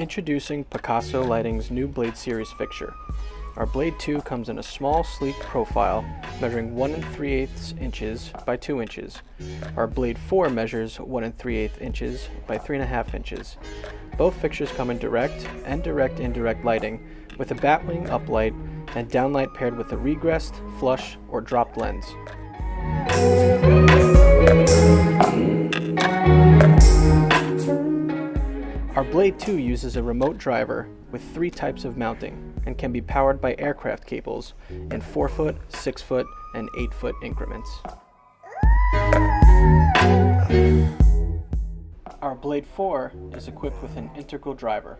Introducing Picasso Lighting's new Blade Series fixture. Our Blade 2 comes in a small, sleek profile measuring 1 and 3 8 inches by 2 inches. Our Blade 4 measures 1 and 3 8 inches by 3.5 inches. Both fixtures come in direct and direct indirect lighting with a batwing uplight and downlight paired with a regressed, flush, or dropped lens. Our Blade 2 uses a remote driver with three types of mounting and can be powered by aircraft cables in 4 foot, 6 foot, and 8 foot increments. Our Blade 4 is equipped with an integral driver.